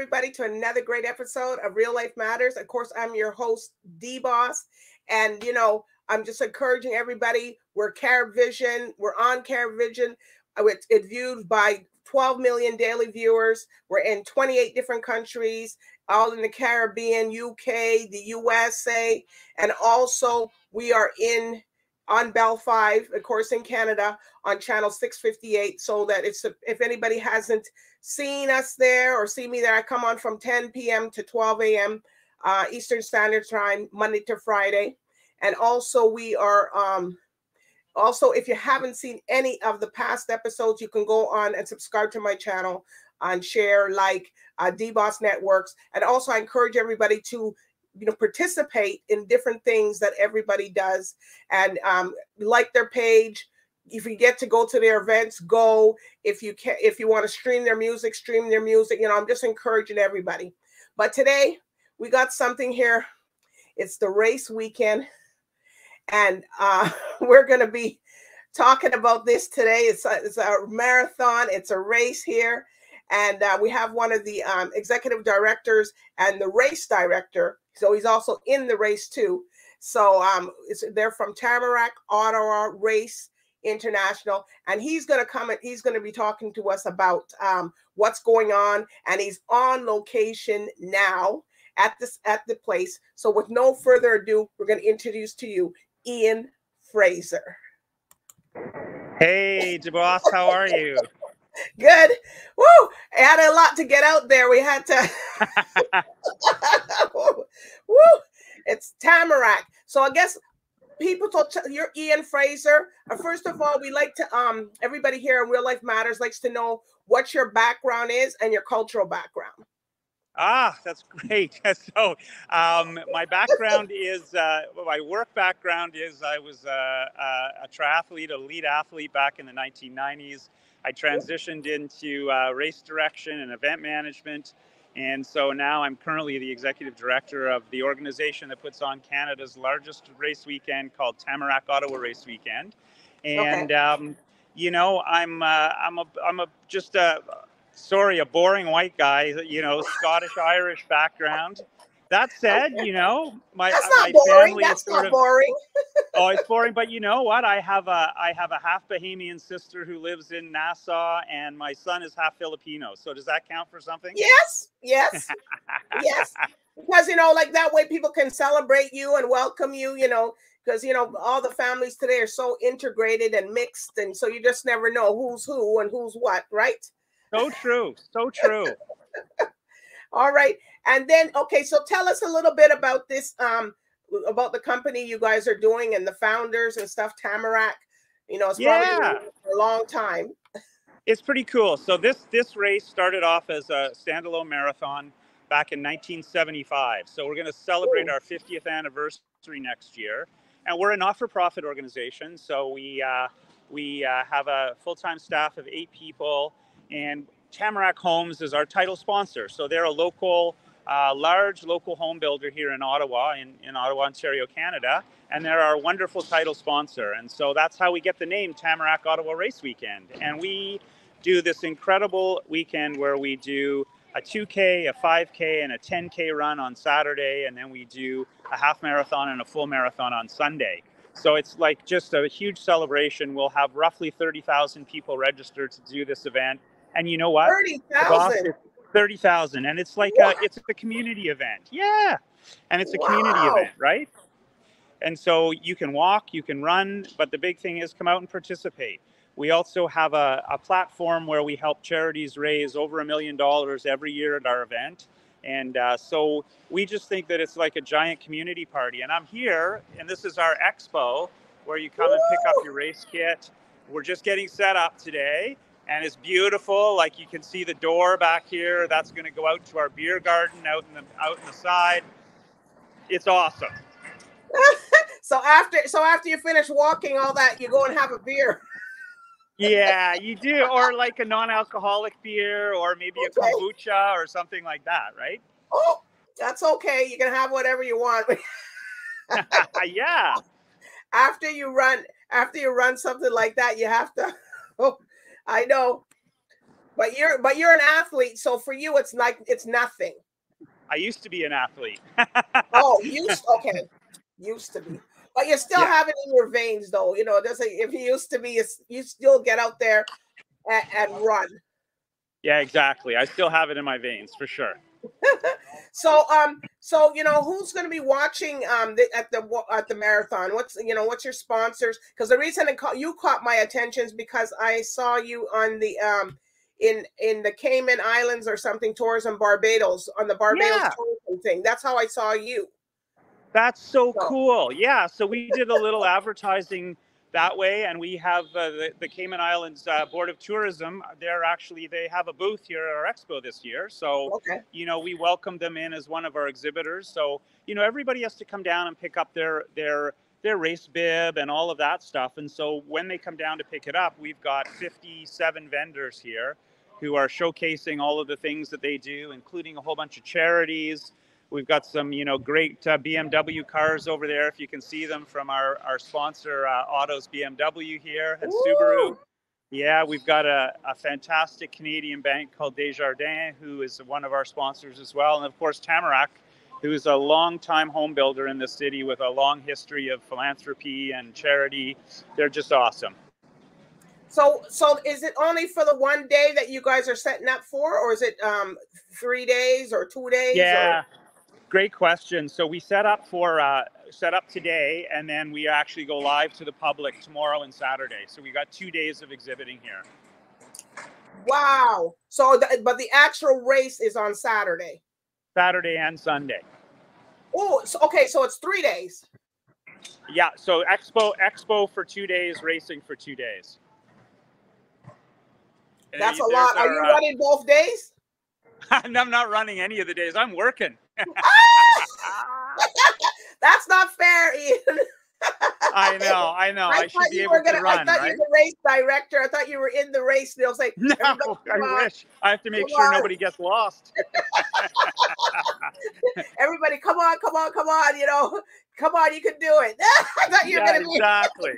everybody to another great episode of Real Life Matters. Of course, I'm your host, D Boss. And, you know, I'm just encouraging everybody. We're CaribVision. We're on CaribVision. Uh, it's, it's viewed by 12 million daily viewers. We're in 28 different countries, all in the Caribbean, UK, the USA, and also we are in on Bell Fibe, of course, in Canada on channel 658. So that it's if anybody hasn't seen us there or see me there, I come on from 10 p.m. to 12 a.m. Uh, Eastern Standard Time, Monday to Friday. And also, we are um, also, if you haven't seen any of the past episodes, you can go on and subscribe to my channel and share, like uh, DBoss Networks. And also, I encourage everybody to you know participate in different things that everybody does and um, like their page. If you get to go to their events go. If you can if you want to stream their music stream their music you know i'm just encouraging everybody. But today we got something here. It's the race weekend. And uh, we're going to be talking about this today. It's a, it's a marathon. It's a race here. And uh, we have one of the um, executive directors and the race director so he's also in the race too. So um, they're from Tamarack Ottawa Race International, and he's going to come and he's going to be talking to us about um, what's going on, and he's on location now at this at the place. So with no further ado, we're going to introduce to you Ian Fraser. Hey, DBoss, how are you? Good. Woo! I had a lot to get out there. We had to. Woo! It's Tamarack. So I guess people talk. you're Ian Fraser. Uh, first of all, we like to um everybody here in Real Life Matters likes to know what your background is and your cultural background. Ah, that's great. so, um, my background is uh, my work background is I was uh, a, a triathlete, a lead athlete back in the 1990s. I transitioned into uh, race direction and event management. And so now I'm currently the executive director of the organization that puts on Canada's largest race weekend called Tamarack Ottawa Race Weekend. And, okay. um, you know, I'm, uh, I'm, a, I'm a, just a, sorry, a boring white guy, you know, Scottish Irish background. That oh, said, okay. you know, my That's uh, not my boring. family That's is sort not of boring. oh, it's boring, but you know what? I have a I have a half Bahamian sister who lives in Nassau, and my son is half Filipino. So does that count for something? Yes, yes, yes. Because you know, like that way, people can celebrate you and welcome you. You know, because you know all the families today are so integrated and mixed, and so you just never know who's who and who's what, right? So true. So true. all right. And then, okay, so tell us a little bit about this, um, about the company you guys are doing and the founders and stuff. Tamarack, you know, it's yeah. probably for a long time. It's pretty cool. So this this race started off as a standalone marathon back in 1975. So we're going to celebrate Ooh. our 50th anniversary next year, and we're a not-for-profit organization. So we uh, we uh, have a full-time staff of eight people, and Tamarack Homes is our title sponsor. So they're a local uh, large local home builder here in Ottawa, in, in Ottawa, Ontario, Canada, and they're our wonderful title sponsor. And so that's how we get the name Tamarack Ottawa Race Weekend. And we do this incredible weekend where we do a 2K, a 5K, and a 10K run on Saturday, and then we do a half marathon and a full marathon on Sunday. So it's like just a huge celebration. We'll have roughly 30,000 people registered to do this event. And you know what? 30,000 thirty thousand, and it's like a it's a community event. Yeah, and it's a wow. community event, right? And so you can walk, you can run, but the big thing is come out and participate. We also have a, a platform where we help charities raise over a million dollars every year at our event. And uh, so we just think that it's like a giant community party. And I'm here, and this is our expo where you come Woo! and pick up your race kit. We're just getting set up today and it's beautiful. Like you can see the door back here. That's going to go out to our beer garden out in the out in the side. It's awesome. so after so after you finish walking all that, you go and have a beer. yeah, you do, or like a non-alcoholic beer, or maybe okay. a kombucha or something like that, right? Oh, that's okay. You can have whatever you want. yeah. After you run, after you run something like that, you have to. Oh, I know. But you're but you're an athlete, so for you it's like it's nothing. I used to be an athlete. oh, used okay, used to be. But you still yeah. have it in your veins, though. You know, it doesn't. If you used to be, you still get out there and, and run. Yeah, exactly. I still have it in my veins for sure. So um so you know who's going to be watching um the, at the at the marathon? What's you know what's your sponsors? Because the reason call, you caught my attention is because i saw you on the um in in the cayman islands or something tourism barbados on the barbados yeah. tourism thing. That's how i saw you. That's so, so cool. Yeah so we did a little advertising that way. And we have uh, the, the, Cayman Islands uh, Board of Tourism. They're actually, they have a booth here at our expo this year. So, okay. you know, we welcome them in as one of our exhibitors. So, you know, everybody has to come down and pick up their, their, their race bib and all of that stuff. And so when they come down to pick it up, we've got 57 vendors here who are showcasing all of the things that they do, including a whole bunch of charities, We've got some, you know, great uh, BMW cars over there. If you can see them from our, our sponsor, uh, Otto's BMW here and Ooh. Subaru. Yeah, we've got a, a fantastic Canadian bank called Desjardins, who is one of our sponsors as well. And of course, Tamarack, who is a long-time home builder in the city with a long history of philanthropy and charity. They're just awesome. So, so is it only for the one day that you guys are setting up for, or is it um, three days or two days? Yeah, or? Great question. So we set up for uh, set up today, and then we actually go live to the public tomorrow and Saturday. So we got two days of exhibiting here. Wow. So, the, but the actual race is on Saturday. Saturday and Sunday. Oh, so, okay. So it's three days. Yeah. So expo expo for two days, racing for two days. And That's a lot. Our, Are you uh, running both days? I'm not running any of the days. I'm working. That's not fair, Ian. I know, I know. I, I should be able gonna, to run. I thought right? you were the race director. I thought you were in the race. They'll say, "No, I wish." I have to make come sure on. nobody gets lost. everybody, come on, come on, come on! You know, come on, you can do it. I thought you were yeah, going to be exactly.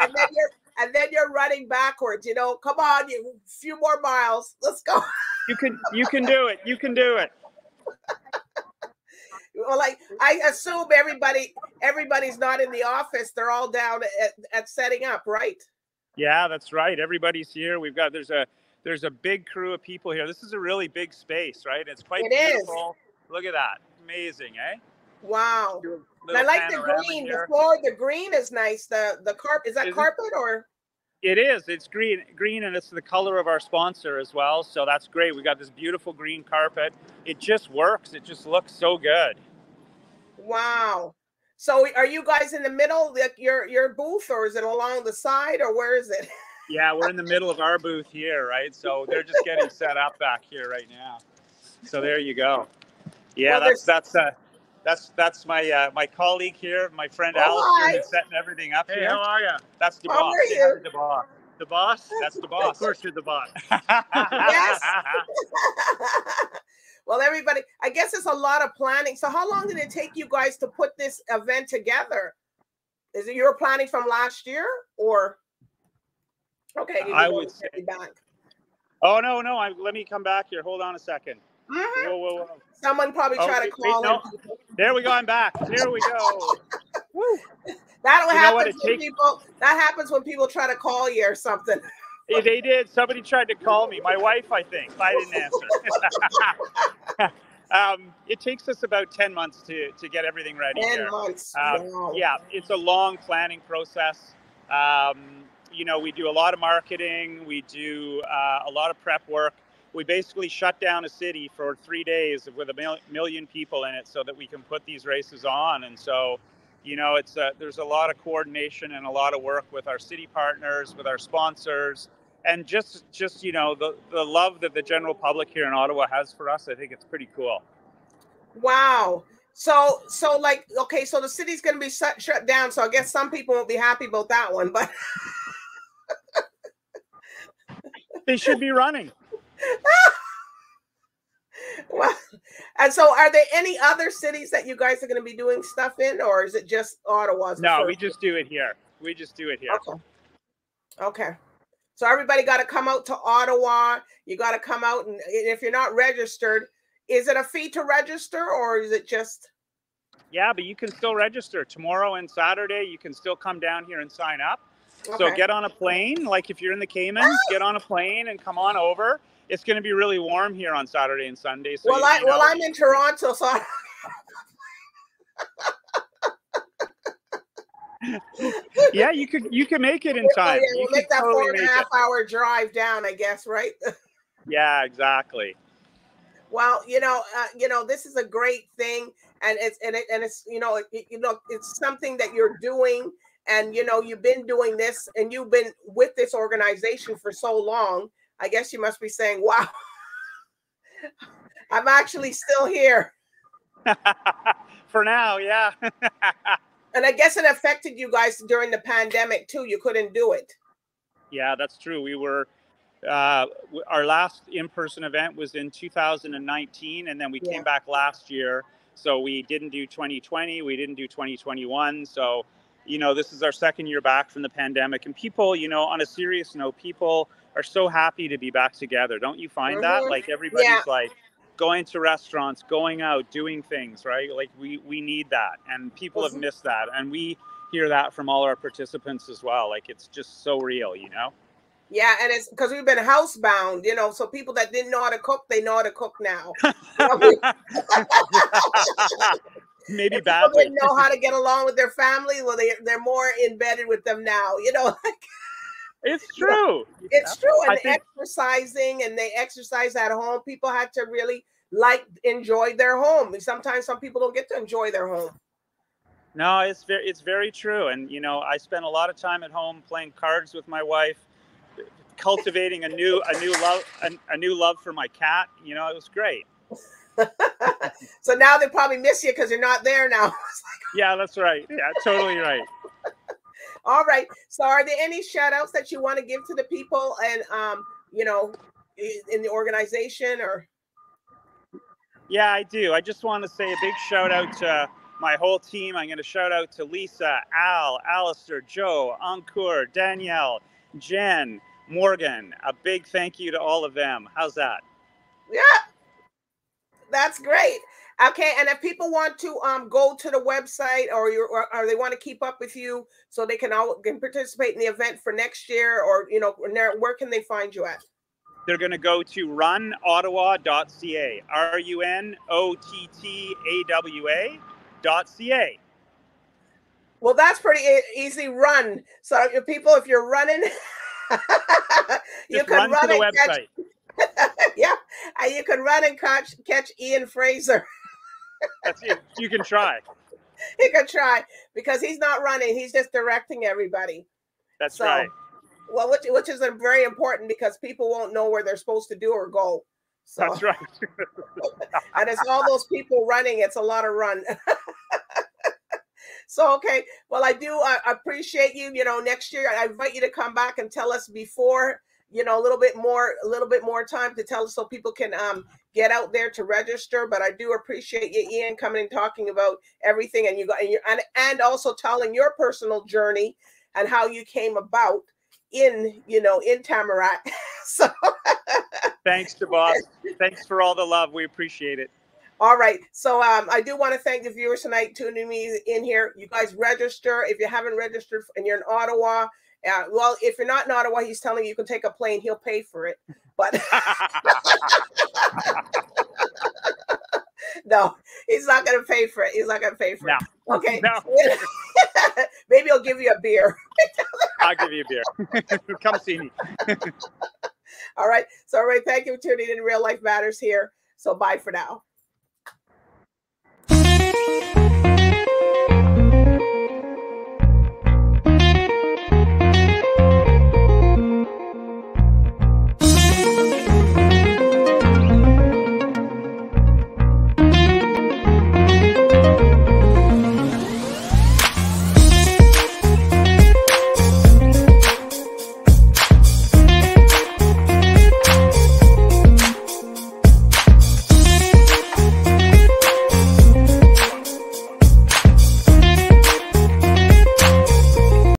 and then you're and then you're running backwards. You know, come on, you few more miles. Let's go. You can you can do it. You can do it. well, like I assume everybody everybody's not in the office. They're all down at, at setting up, right? Yeah, that's right. Everybody's here. We've got there's a there's a big crew of people here. This is a really big space, right? It's quite it beautiful. Is. Look at that. Amazing, eh? Wow. I like the green. Here. The floor, the green is nice. The the carpet is that is carpet or it is. It's green, green, and it's the color of our sponsor as well. So that's great. We got this beautiful green carpet. It just works. It just looks so good. Wow. So are you guys in the middle, like your your booth, or is it along the side, or where is it? Yeah, we're in the middle of our booth here, right? So they're just getting set up back here right now. So there you go. Yeah, well, that's that's uh that's that's my uh, my colleague here, my friend oh, Alistair, is setting everything up hey, here. How are you? That's the boss. Yeah, the boss. The boss? That's the boss. of course, you're the boss. yes. well, everybody, I guess it's a lot of planning. So, how long did it take you guys to put this event together? Is it you were planning from last year, or okay? I would say back. Oh no, no! I, let me come back here. Hold on a 2nd mm-hmm. Whoa, whoa, whoa! Someone probably oh, tried to call. Wait, no. There we go. I'm back. Here we go. Woo. That happens when people. That happens when people try to call you or something. they did. Somebody tried to call me. My wife, I think. I didn't answer. um, it takes us about ten months to to get everything ready. Ten here. months. Um, wow. Yeah, it's a long planning process. Um, you know, we do a lot of marketing. We do uh, a lot of prep work we basically shut down a city for three days with a mil- million people in it so that we can put these races on. And so, you know, it's a, there's a lot of coordination and a lot of work with our city partners, with our sponsors, and just just you know the the love that the general public here in Ottawa has for us. I think it's pretty cool. Wow. So so like okay, so the city's going to be shut shut down. So I guess some people won't be happy about that one, but they should be running. well, and so are there any other cities that you guys are going to be doing stuff in, or is it just Ottawa? No, we just do it here. We just do it here. Okay. Okay. So everybody got to come out to Ottawa. You got to come out, and if you're not registered, is it a fee to register or is it just? Yeah, but you can still register tomorrow and Saturday. You can still come down here and sign up. Okay. So get on a plane. Like if you're in the Caymans, ah! get on a plane and come on over. It's going to be really warm here on Saturday and Sunday. So well, you, I, you know, well, I'm in Toronto, so. I... yeah, you could you can make it in time. Yeah, we'll make that totally four and a half it. hour drive down, I guess, right? yeah, exactly. Well, you know, uh, you know, this is a great thing, and it's and it and it's you know, it, you know, it's something that you're doing, and you know, you've been doing this, and you've been with this organization for so long. I guess you must be saying, "Wow, I'm actually still here." for now, yeah. and I guess it affected you guys during the pandemic too. You couldn't do it. Yeah, that's true. We were uh, our last in-person event was in 2019 and then we yeah. came back last year so we didn't do 2020 we didn't do 2021 so you know this is our second year back from the pandemic and people you know on a serious note people are so happy to be back together don't you find mm-hmm. that like everybody's yeah. like going to restaurants going out doing things right like we we need that and people mm-hmm. have missed that and we hear that from all our participants as well like it's just so real you know yeah, and it's because we've been housebound, you know. So people that didn't know how to cook, they know how to cook now. Maybe badly. Didn't know how to get along with their family. Well, they they're more embedded with them now. You know, it's true. It's true. And think... exercising, and they exercise at home. People had to really like enjoy their home. Sometimes some people don't get to enjoy their home. No, it's very it's very true. And you know, I spent a lot of time at home playing cards with my wife cultivating a new a new love a, a new love for my cat. You know, it was great. so now they probably miss you because you're not there now. yeah, that's right. Yeah, totally right. All right. So are there any shout outs that you want to give to the people and um, you know, in the organization or yeah, I do. I just want to say a big shout out to my whole team. I'm going to shout out to Lisa, Al, Alistair, Joe, Ankur, Danielle, Jen, Morgan, a big thank you to all of them. How's that? Yeah, that's great. Okay, and if people want to um go to the website or you or, or, they want to keep up with you so they can all can participate in the event for next year or you know where can they find you at? They're going to go to runottawa.ca. R U N O T T A W A dot C-A. Well, that's pretty easy. Run. So, if people, if you're running, you can run, run to the website. Catch, yeah, and you can run and catch catch Ian Fraser. That's it. You can try. He can try because he's not running; he's just directing everybody. That's so, right. Well, which which is very important because people won't know where they're supposed to do or go. So. That's right. and it's all those people running. It's a lot of run. So okay, well I do uh, appreciate you. You know, next year I invite you to come back and tell us before. You know, a little bit more, a little bit more time to tell us so people can um, get out there to register. But I do appreciate you, Ian, coming and talking about everything, and you got and you and, and also telling your personal journey and how you came about in you know in Tamarack. so thanks to boss. Thanks for all the love. We appreciate it. All right. So um, I do want to thank the viewers tonight tuning me in here. You guys register if you haven't registered and you're in Ottawa. Uh, well, if you're not in Ottawa, he's telling you you can take a plane. He'll pay for it. But no, he's not going to pay for it. He's not going to pay for no. it. Okay. No. Maybe he'll give you a beer. I'll give you a beer. Come see me. All right. So, right. Thank you for tuning in. Real Life Matters here. So, bye for now.